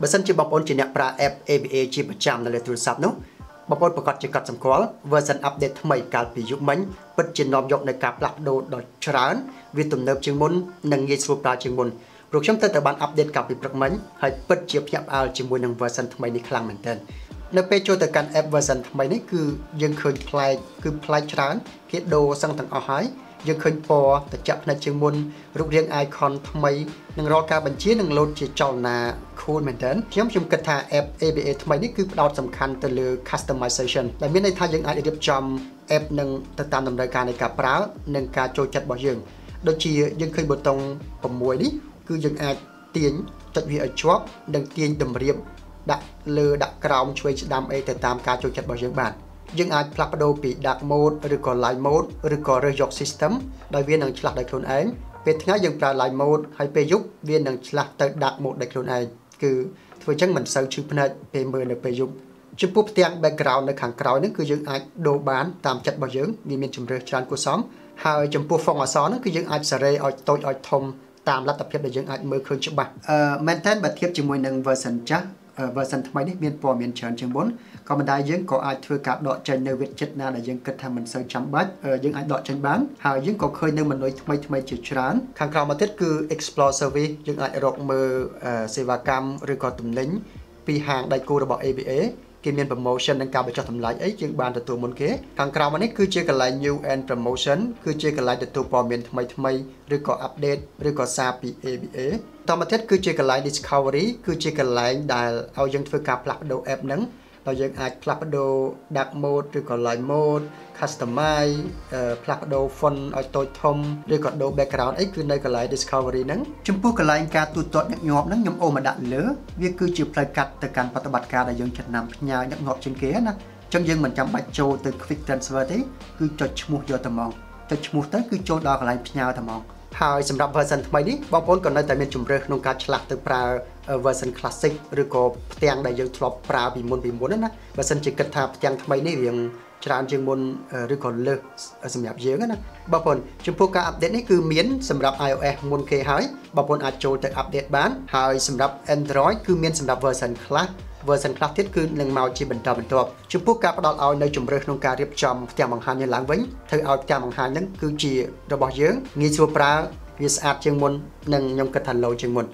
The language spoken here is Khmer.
បើសិនជាបងប្អូនជាអ្នកប្រើ app ABA ជាប្រចាំនៅលើទូរស័ព្ទនោះបងប្អូនប្រកាសជាកត់សម្គាល់ version update ថ្មីកាលពីយប់មិញពិតជានាំយកនៅការផ្លាស់ប្ដូរដ៏ច្រើនវាទំនើបជាងមុននិងងាយស្រួលប្រើជាងមុនព្រោះខ្ញុំទៅតែបាន update កាលពីព្រឹកមិញហើយពិតជាភ្ញាក់ផ្អើលជាមួយនឹង version ថ្មីនេះខ្លាំងមែនទែននៅពេលចូលទៅកាន់ app version ថ្មីនេះគឺយើងឃើញប្លែកគឺប្លែកច្រើនគេដូរសឹងទាំងអស់ហើយ យើងឃើញពណ៌ត្រជាក់ផ្នែកជាងមុនរូបរាង icon ថ្មីនិងរាល់ការបញ្ជានឹងលោតជាចលនា cool មែនទែនខ្ញុំខ្ញុំគិតថា app ABA ថ្មីនេះគឺផ្ដោតសំខាន់ទៅលើ customization ដែលមានន័យថាយើងអាចរៀបចំ app នឹងទៅតាមតម្រូវការនៃការប្រើនិងការចូលចិត្តរបស់យើងដូចជាយើងឃើញប៊ូតុង6នេះគឺយើងអាចទាញចុចវាឲ្យជាប់និងទាញតម្រៀបដាក់លើដាក់ក្រោមឆ្វេងស្ដាំអីទៅតាមការចូលចិត្តរបស់យើងបាន យើងអាចផ្លាស់ប្ដូរពី dark mode ឬក៏ light mode ឬក៏រើសយក system ដោយវានឹងឆ្លាស់ដោយខ្លួនឯងពេលថ្ងៃយើងប្រើ light mode ហើយពេលយប់វានឹងឆ្លាស់ទៅ dark mode ដោយខ្លួនឯងគឺធ្វើអញ្ចឹងមិនសូវឈឺភ្នែកពេលមើលនៅពេលយប់ចំពោះផ្ទាំង background នៅខាងក្រោយហ្នឹងគឺយើងអាចដូរបានតាមចិត្តរបស់យើងវាមានជំរឿសច្រើនគួរសមហើយចំពោះ font អក្សរហ្នឹងគឺយើងអាចសេរីឲ្យតូចឲ្យធំតាមលទ្ធភាពដែលយើងអាចមើលឃើញច្បាស់អឺមែនតើបើធៀបជាមួយនឹង version ចាស់ version ថ្មីនេះមានព័ត៌មានច្រើនជាងមុនក៏ប៉ុន្តែយើងក៏អាចធ្វើការដកចេញនៅ widget ណាដែលយើងគិតថាមិនសូវចាំបាច់យើងអាចដកចេញបានហើយយើងក៏ឃើញនៅ menu ថ្មីថ្មីជាច្រើនខាងក្រោមមកទៀតគឺ explore service យើងអាចរកមើលសេវាកម្មឬក៏ទំនិញពីហាងដៃគូរបស់ ABA គេមាន promotion និងការបញ្ចុះតម្លៃអីយើងបានទទួលមុនគេខាងក្រោមនេះគឺជាកន្លែង new and promotion គឺជាកន្លែងទទួលព័ត៌មានថ្មីថ្មីឬក៏ update ឬក៏សារពី ABA តមកទៀតគឺជាកន្លែង discovery គឺជាកន្លែងដែលឲ្យយើងធ្វើការផ្លាស់ប្ដូរ app ហ្នឹង ដោយយើងអាចផ្លាស់ប្ដូរ dark mode ឬក៏ light mode customize ផ្លាស់ប្ដូរ font ឲ្យតូចធំឬក៏ដូរ background អីគឺនៅកន្លែង discovery ហ្នឹងចំពោះកន្លែងការទូទាត់ញឹកញាប់ហ្នឹងខ្ញុំអូមកដាក់លើវាគឺជាផ្លូវកាត់ទៅកាន់ប្រតិបត្តិការដែលយើងចំណាំផ្ញើញឹកញាប់ជាងគេណាចឹងយើងមិនចាំបាច់ចូលទៅ quick transfer ទេគឺចុចឈ្មោះយកតែហ្មងចុចឈ្មោះទៅគឺចូលដល់កន្លែងផ្ញើតែហ្មង ហើយសម្រាប់ version ថ្មីនេះបងប្អូនក៏នៅតែមានជំរឿសក្នុងការឆ្លាស់ទៅប្រើ version classic ឬក៏ផ្ទាំងដែលយើងធ្លាប់ប្រើពីមុនពីមុនណាបើសិនជាគិតថាផ្ទាំងថ្មីនេះរៀងច្រើនជាងមុនឬក៏លើសសម្រាប់យើងណាបងប្អូនចំពោះការអាប់ដេតនេះគឺមានសម្រាប់ iOS មុនគេហើយបងប្អូនអាចចូលទៅអាប់ដេតបានហើយសម្រាប់ Android គឺមានសម្រាប់ version ខ្លះ version ខ្លះទៀតគឺនឹងមកជាបន្តបន្ទាប់ចំពោះការផ្ដល់ឲ្យនៅជំរឿសក្នុងការរៀបចំផ្ទាំងបង្ហាញនេះឡើងវិញធ្វើឲ្យផ្ទាំងបង្ហាញហ្នឹងគឺជារបស់យើងងាយស្រួលប្រើវាស្អាតជាងមុននិងខ្ញុំគិតថា low ជាងមុន